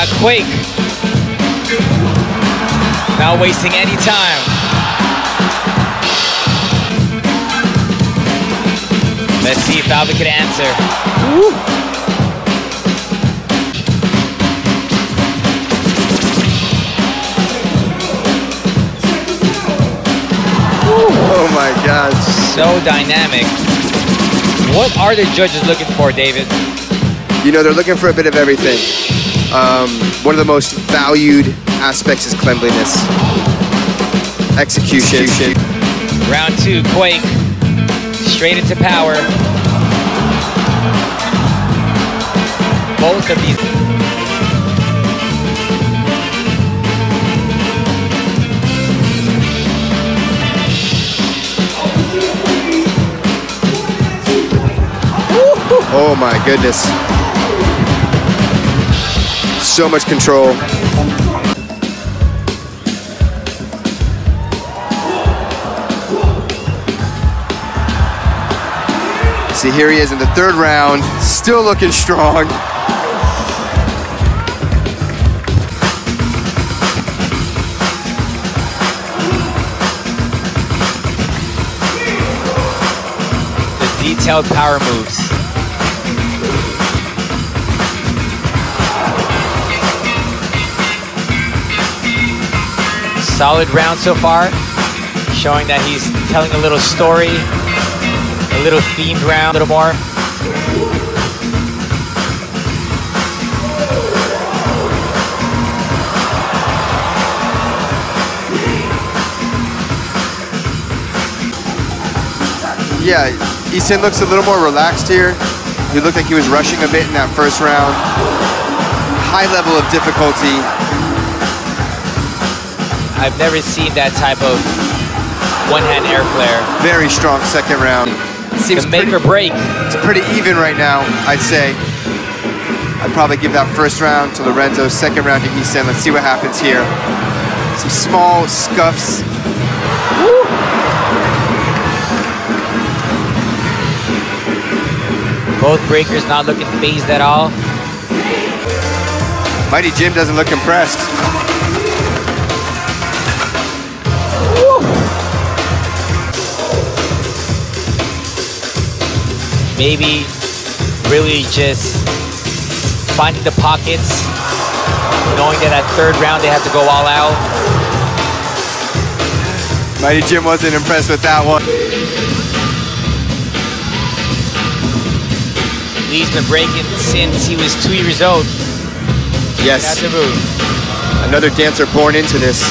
got Quake. Not wasting any time. Let's see if Alvin can answer. Oh my God. So dynamic. What are the judges looking for, David? You know, they're looking for a bit of everything. Um, one of the most valued aspects is cleanliness, execution. Round two, Quake. Straight into power. Both of these. Oh my goodness. So much control. See, here he is in the third round, still looking strong. The detailed power moves. Solid round so far, showing that he's telling a little story, a little themed round, a little more. Yeah, Easton looks a little more relaxed here. He looked like he was rushing a bit in that first round. High level of difficulty. I've never seen that type of one-hand air flare. Very strong second round. Seems The make pretty, or break. it's pretty even right now, I'd say. I'd probably give that first round to Lorenzo, second round to Easton. Let's see what happens here. Some small scuffs. Both breakers not looking phased at all. Mighty Jim doesn't look impressed. Maybe really just finding the pockets, knowing that at third round they have to go all out. Mighty Jim wasn't impressed with that one. Lee's been breaking since he was two years old. Yes, That's a move. another dancer born into this.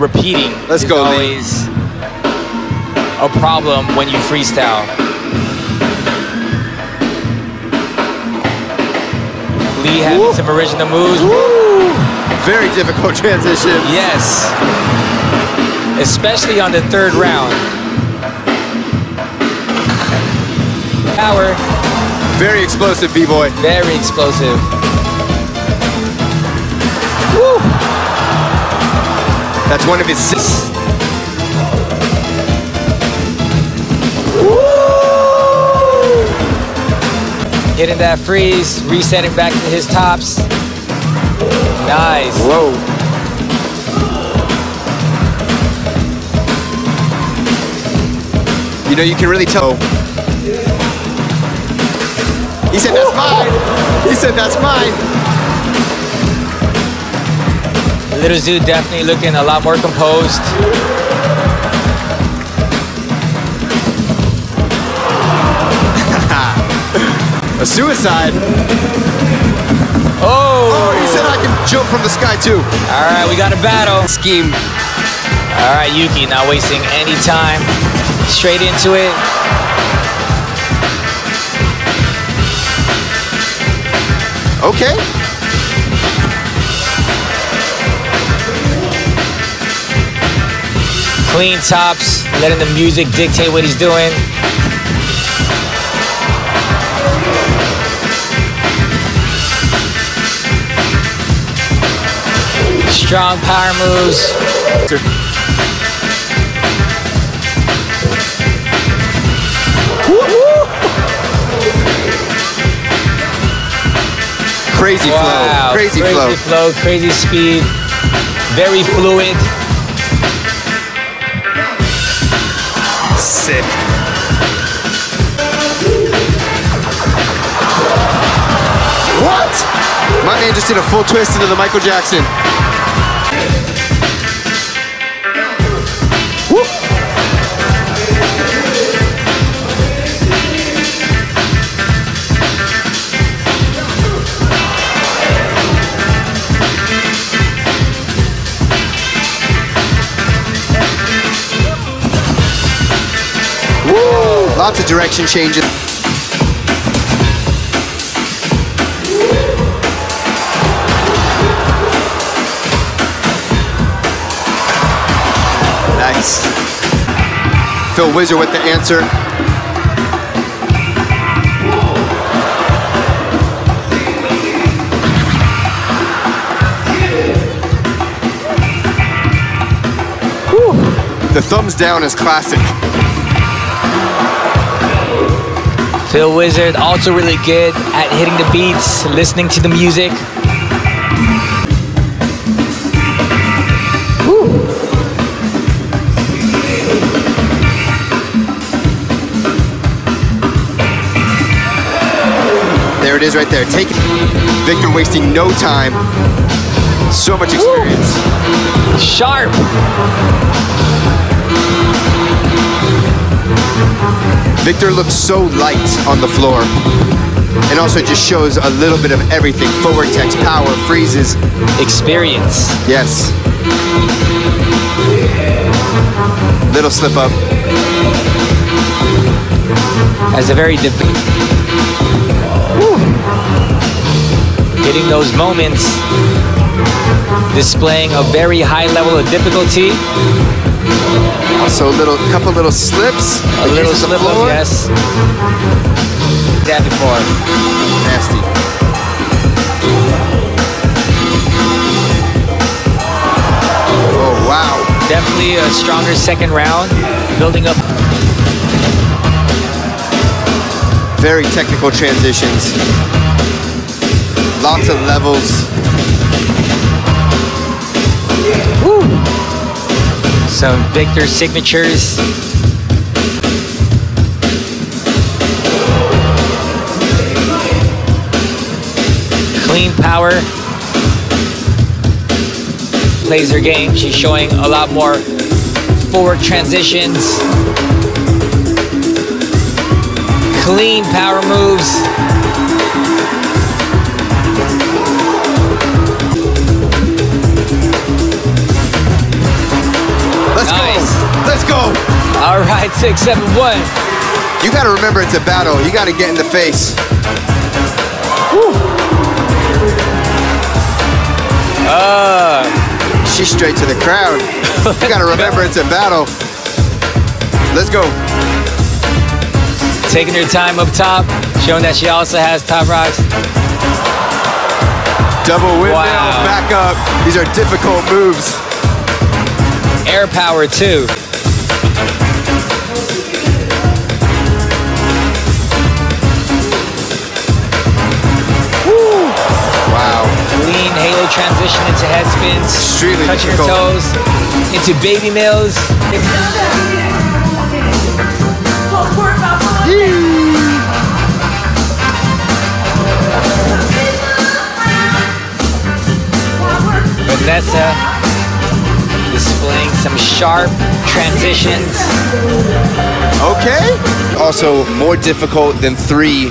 Repeating Let's go, Lee. A problem when you freestyle. Lee having some original moves. Very difficult transition. Yes. Especially on the third round. Power, Very explosive B-boy. very explosive. That's one of his six. Getting that freeze, resetting back to his tops. Nice. Whoa. You know, you can really tell. He said, that's mine. He said, that's mine. Little Zoo definitely looking a lot more composed. Suicide. Oh! Oh, he said I can jump from the sky too. All right, we got a battle. Scheme. All right, Yuki, not wasting any time. Straight into it. Okay. Clean tops, letting the music dictate what he's doing. Strong power moves. Crazy Wow, flow. Crazy, crazy flow. flow, crazy speed, very fluid. Sick. What? My man just did a full twist into the Michael Jackson. Lots of direction changes. Nice. Phil Wizard with the answer. The thumbs down is classic. Phil Wizard also really good at hitting the beats, listening to the music. There it is right there. Take it. Victor wasting no time. So much experience. Sharp. Victor looks so light on the floor. And also just shows a little bit of everything. forward text, power, freezes. Experience. Yes. Little slip up. Has a very dip- Getting those moments, displaying a very high level of difficulty. Also a little couple little slips. A little slip up, yes. That before. Nasty. Oh wow. Definitely a stronger second round, building up. Very technical transitions. Lots of levels. Some Victor signatures. Clean power. Plays her game. She's showing a lot more forward transitions. Clean power moves. All right, six, seven, one. You got to remember it's a battle. You got to get in the face. Uh, She's straight to the crowd. You got to remember it's a battle. Let's go. taking her time up top, showing that she also has top rocks. Double windmill, Wow. back up. These are difficult moves. Air power too. Halo transition into head spins. Extremely touching difficult. toes. Into baby mills. Vanessa displaying some sharp transitions. Okay. Also, more difficult than three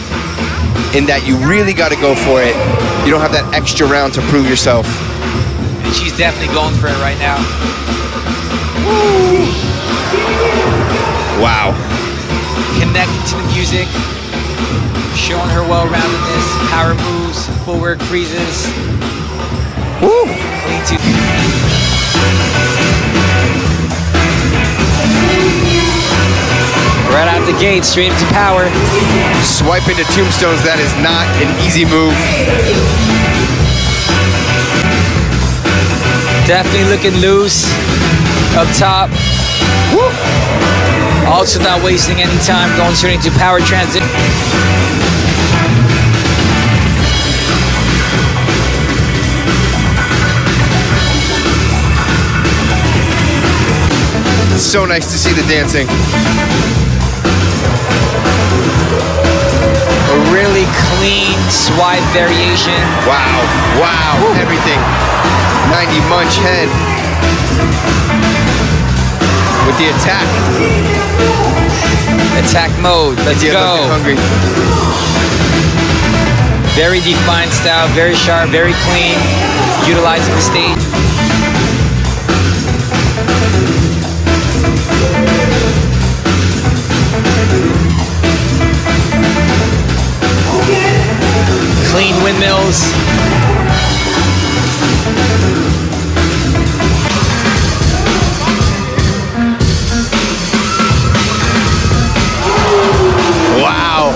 in that you really got to go for it. You don't have that extra round to prove yourself. And she's definitely going for it right now. Wow. Connecting to the music. Showing her well-roundedness, power moves, footwork freezes. Woo. To Right out the gate, straight to power. Swipe into tombstones, that is not an easy move. Definitely looking loose up top. Woo. Also not wasting any time going straight into power transition. so nice to see the dancing. Swipe variation. Wow, wow, everything. 90 munch head. With the attack. Attack mode. Let's India go. hungry. Very defined style, very sharp, very clean. Utilizing the stage. Windmills. Wow.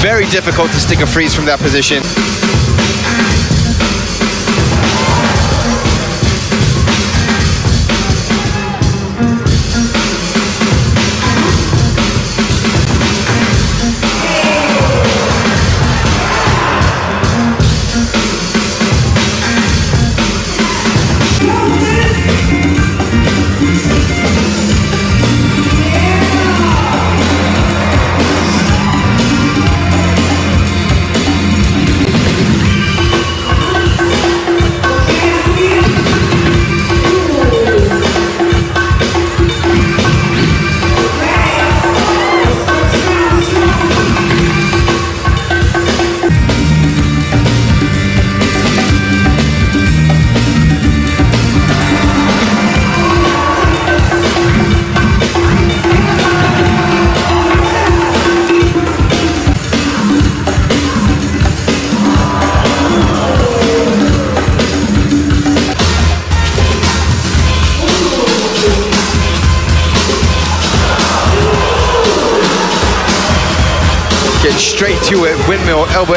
Very difficult to stick a freeze from that position.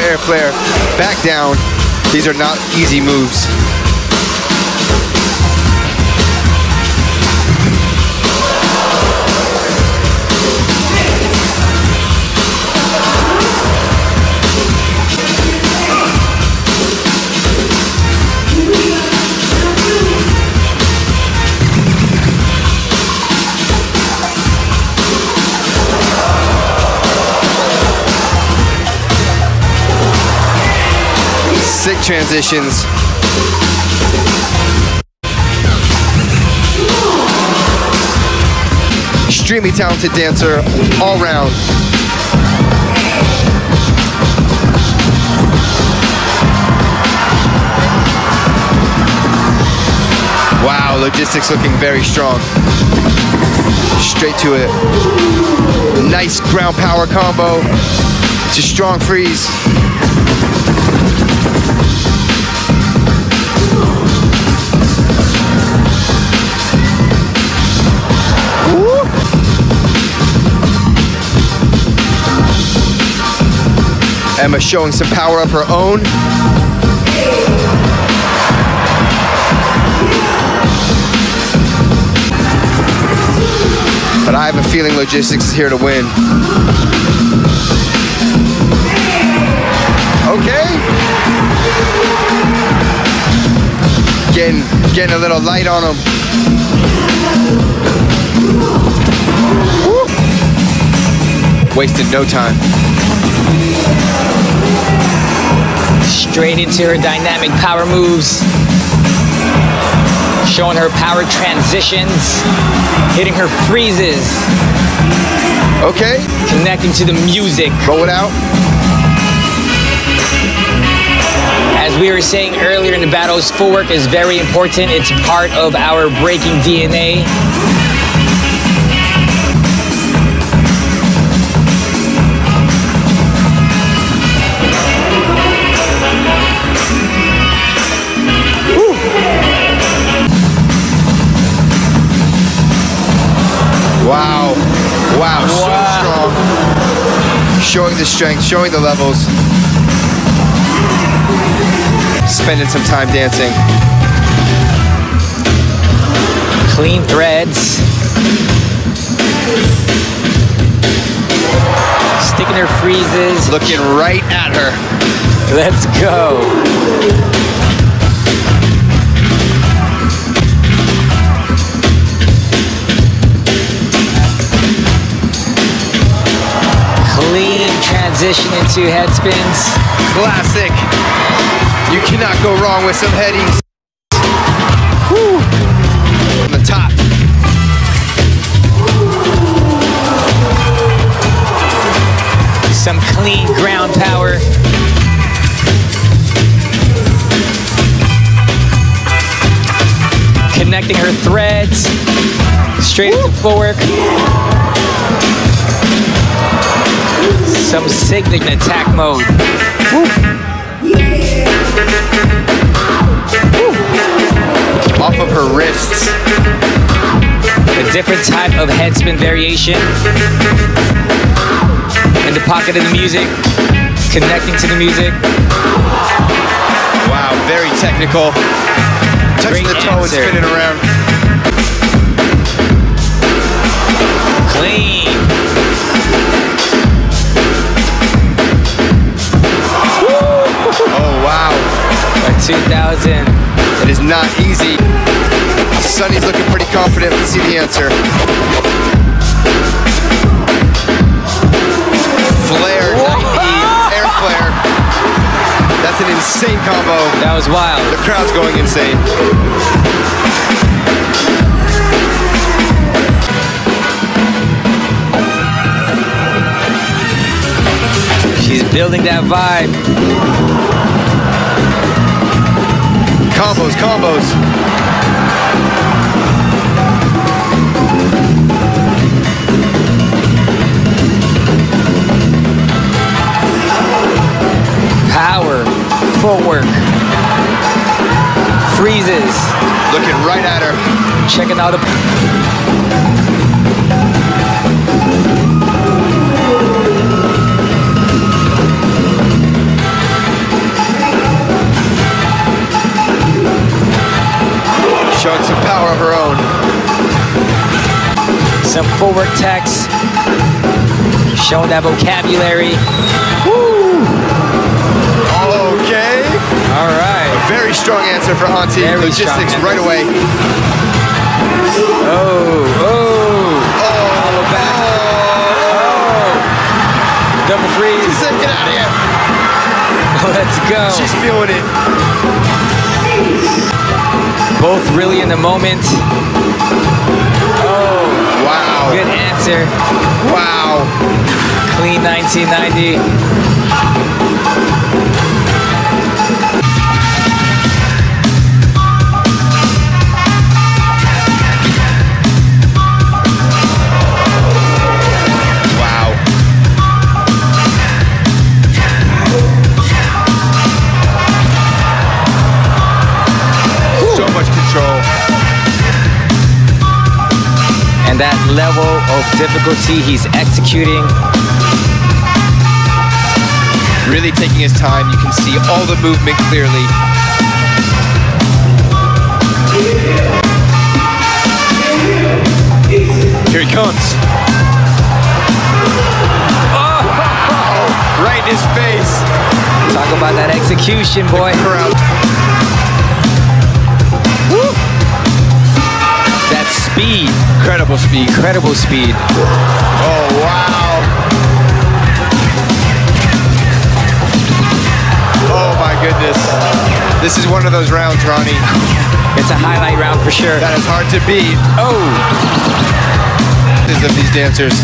Air flare. Back down. These are not easy moves. Transitions. Extremely talented dancer all round. Wow, Logistx looking very strong. Straight to it. Nice ground power combo. It's a strong freeze. Emma showing some power of her own. But I have a feeling Logistx is here to win. Okay. Getting getting a little light on him. Wasted no time. Straight into her dynamic power moves. Showing her power transitions. Hitting her freezes. Okay, Connecting to the music. roll it out. As we were saying earlier in the battles, footwork is very important. It's part of our breaking DNA. The strength, showing the levels. Spending some time dancing. Clean threads. Sticking her freezes. Looking right at her. Let's go. Transition into head spins. Classic. You cannot go wrong with some headies. Woo. On the top. Some clean ground power. Connecting her threads. Straight into footwork. Some signaling attack mode. Off of her wrists. A different type of head spin variation. In the pocket of the music. Connecting to the music. Wow, very technical. Touching Great the toe and spinning around. 2000. It is not easy. Sunny's looking pretty confident. Let's see the answer. Flare 90, air flare. That's an insane combo. That was wild. The crowd's going insane. She's building that vibe. Combos, combos. Power. Footwork. Freezes. Looking right at her. Checking out the. Showing some power of her own. Some footwork text. Showing that vocabulary. Woo! Okay. All right. Very strong answer for Auntie. Very Logistx right away. Oh, oh. Oh, back. Oh. Double She freeze. said, get out of here. Let's go. She's feeling it. Both really in the moment. Oh, Wow. good answer. Wow. Clean 1990. And that level of difficulty he's executing. Really taking his time. You can see all the movement clearly. Here he comes. Oh, right in his face. Talk about that execution, boy. That speed. Incredible speed. Incredible speed. Oh, wow. Oh, my goodness. This is one of those rounds, Ronnie, It's a highlight round for sure. that is hard to beat. Oh, Is of these dancers.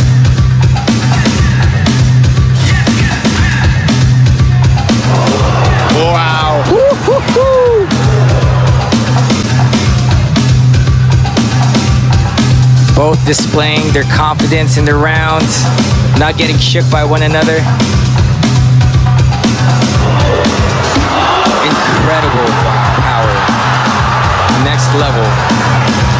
Both displaying their confidence in their rounds, not getting shook by one another. Incredible power. Next level.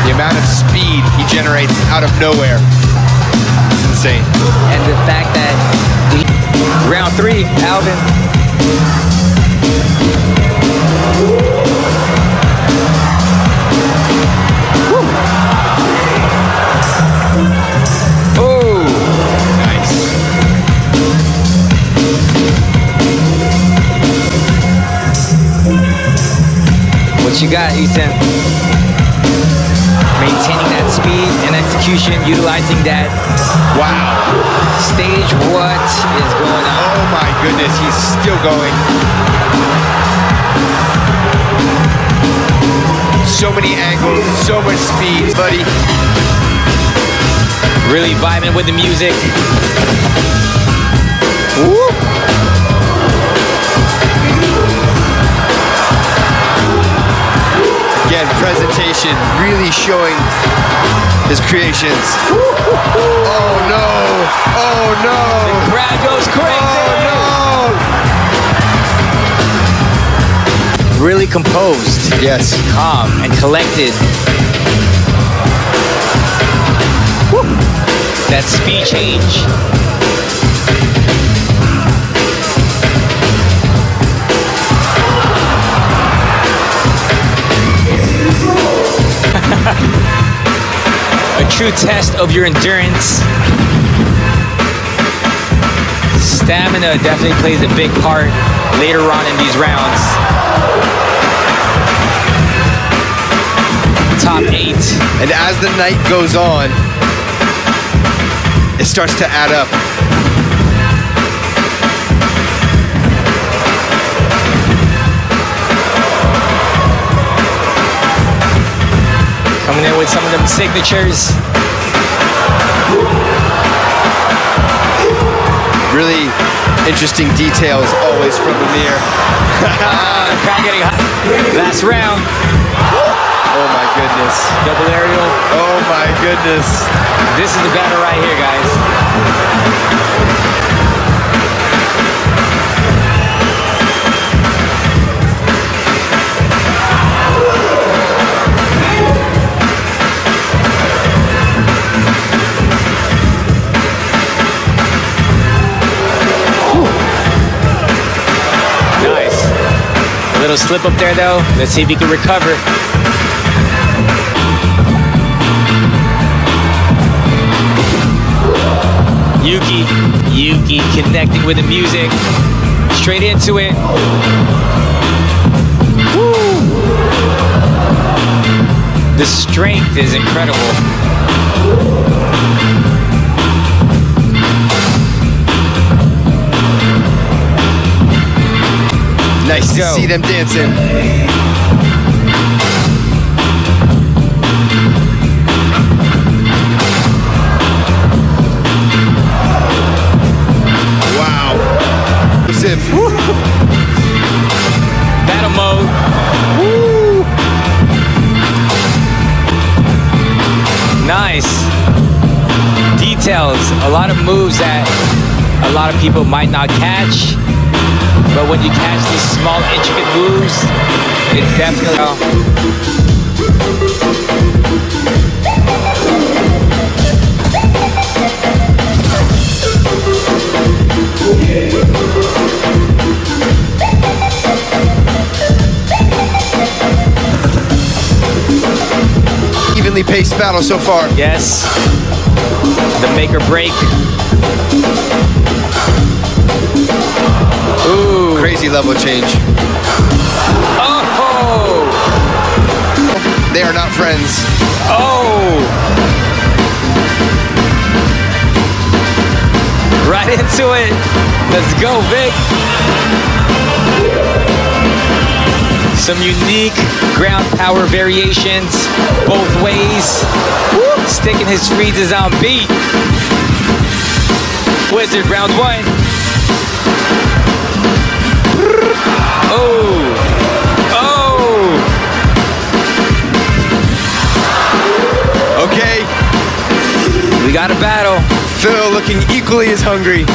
The amount of speed he generates out of nowhere is insane. And the fact that round three, Alvin. What you got, Ethan? Maintaining that speed and execution, utilizing that Wow. stage what is going on? Oh my goodness, he's still going. So many angles, so much speed, buddy. Really vibing with the music. Presentation, really showing his creations. Oh no! Oh no! Crowd goes crazy. Oh Really composed! Yes. calm, and collected. That speed change. A true test of your endurance. Stamina definitely plays a big part later on in these rounds. Top eight. And as the night goes on, it starts to add up. Coming in with some of them signatures. Really interesting details always from Amir. Ah, crowd getting hot. Last round. Oh my goodness. Double aerial. Oh my goodness. This is the battle right here, guys. Little slip up there, though. Let's see if he can recover. Yuki, Yuki connecting with the music, straight into it. Woo! The strength is incredible. Nice to Go. see them dancing. Battle mode. Nice. Details. A lot of moves that a lot of people might not catch. But when you catch these small, intricate moves, it definitely. Evenly paced battle so far. Yes. The make or break. Crazy level change. Oh. They are not friends. Oh. Right into it. Let's go, Vic. Some unique ground power variations both ways. Woo. Sticking his freezes on beat. Wizard round one. Oh. Oh. Okay. We got a battle. Phil looking equally as hungry.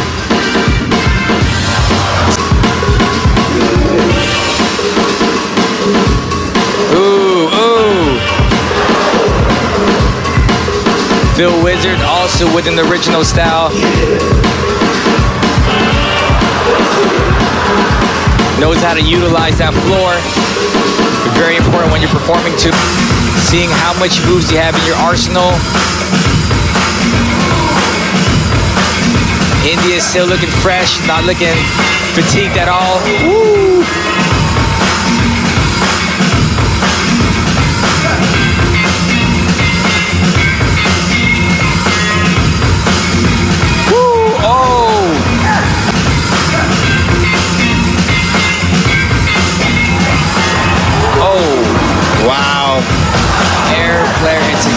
Ooh, ooh. Phil Wizard also with an original style. Knows how to utilize that floor. Very important when you're performing to Seeing how much moves you have in your arsenal. India is still looking fresh, not looking fatigued at all. Woo!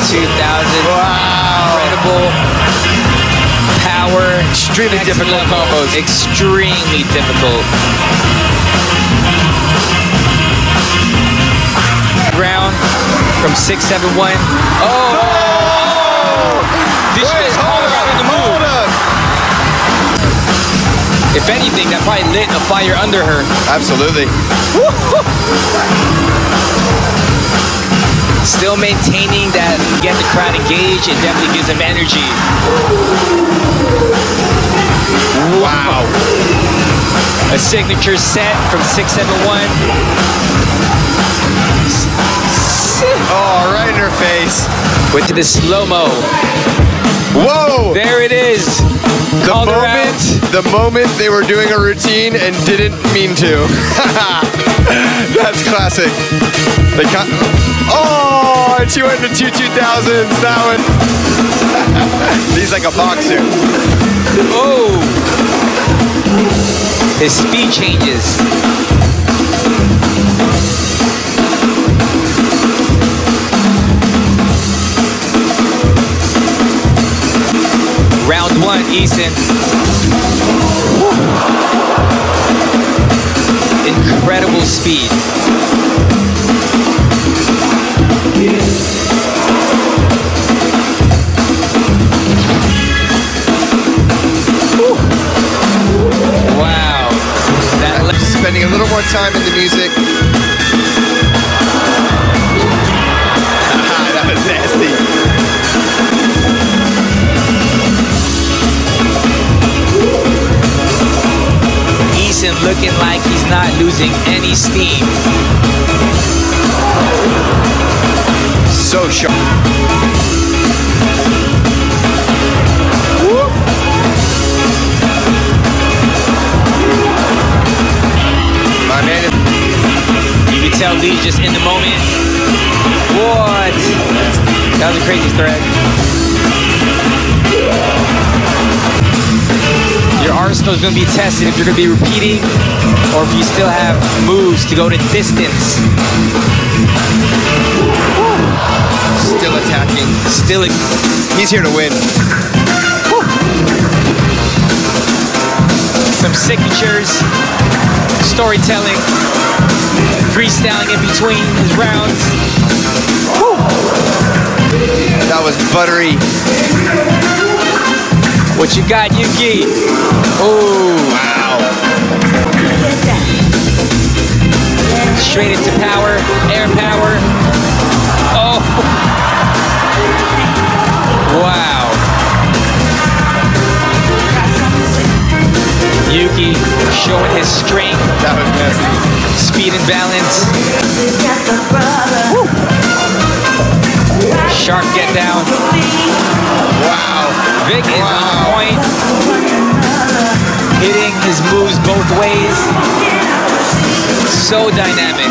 2000. Wow. Incredible power. Extremely difficult level. combos. Extremely difficult. Round from 671. Oh! oh! This Wait, all about on the move. If anything, that probably lit a fire under her. Absolutely. Still maintaining that, get the crowd engaged, it definitely gives them energy. Wow. A signature set from 671. Oh, right in her face. With the slow-mo. Whoa! There it is. The Called moment, the moment they were doing a routine and didn't mean to. That's classic. They cut. Oh, she went to two 2000s. That one. He's like a boxer. Oh! His speed changes. One, Eason. Incredible speed. Wow. That Spending a little more time in the music. Eason looking like he's not losing any steam. So sharp. My man, You can tell Lee's just in the moment. What? That was a crazy threat. Your arsenal is going to be tested if you're going to be repeating or if you still have moves to go to distance. still attacking. Still, He's here to win. some signatures, storytelling, freestyling in between his rounds. That was buttery. What you got, Yuki? Oh, Wow. straight into power, air power. Oh, wow. Yuki showing his strength, That was nasty. speed, and balance. Woo. Sharp get down. Wow. Vic is on point, hitting his moves both ways. So dynamic.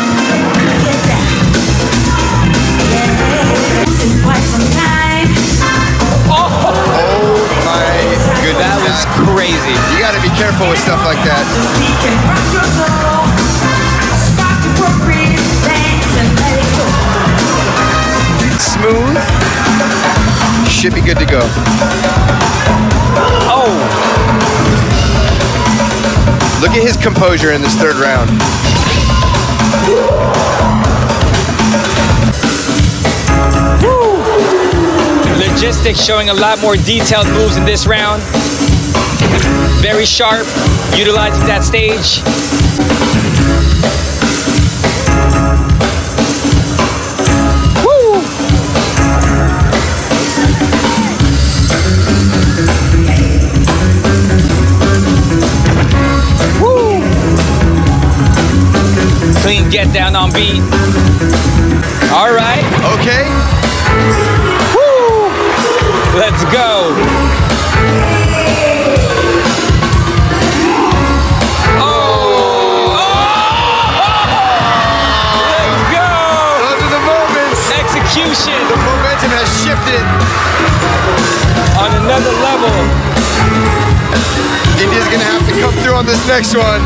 Oh, Oh my goodness. that was crazy. You got to be careful with stuff like that. Smooth. Should be good to go. Oh, Look at his composure in this third round. Woo! Logistx showing a lot more detailed moves in this round. Very sharp, utilizing that stage. Get down on beat. All right. Okay. Woo! Let's go. Oh! oh! Let's go! Those are the moments. Execution The momentum has shifted. on another level. India's gonna have to come through on this next one.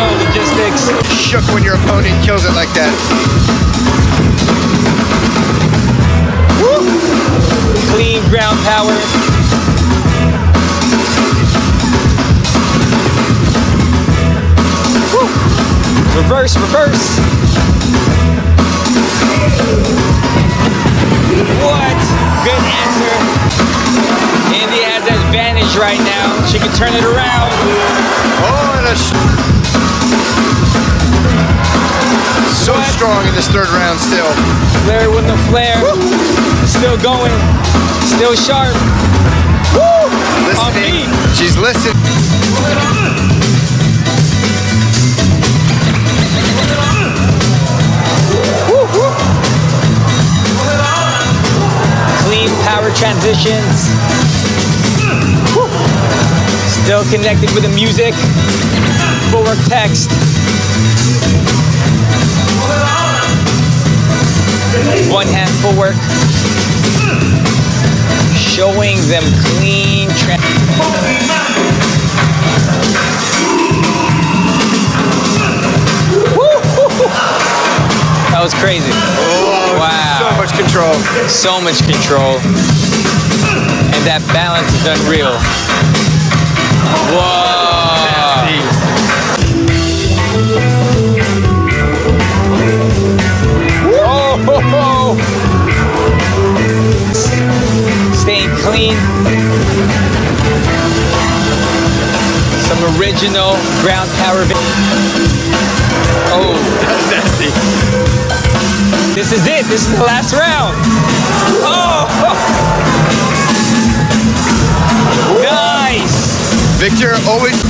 Logistx. Shook when your opponent kills it like that. Woo! Clean ground power. Woo. Reverse, reverse. What? Good answer. India has advantage right now. She can turn it around. Oh, and a so strong in this third round still. Larry with the flare. Still going. Still sharp. On Listening. She's listening. Clean power transitions. Woo. Still connected with the music. Footwork text. One hand footwork. Showing them clean. That was crazy. Oh, Wow. So much control. so much control, and that balance is unreal. Whoa! Oh. Staying clean. Some original ground power. Oh, Nasty. this is it. This is the last round. Oh! Nice! Victor always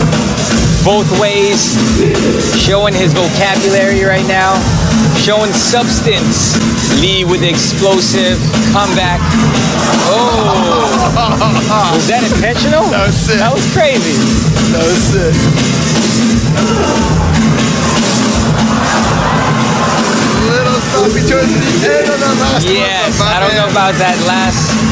Both ways, showing his vocabulary right now, showing substance. Lee with the explosive comeback. Oh! Was that intentional? That was sick. That was crazy. that was it. Little sloppy towards the end of the last Yes, I don't know about that last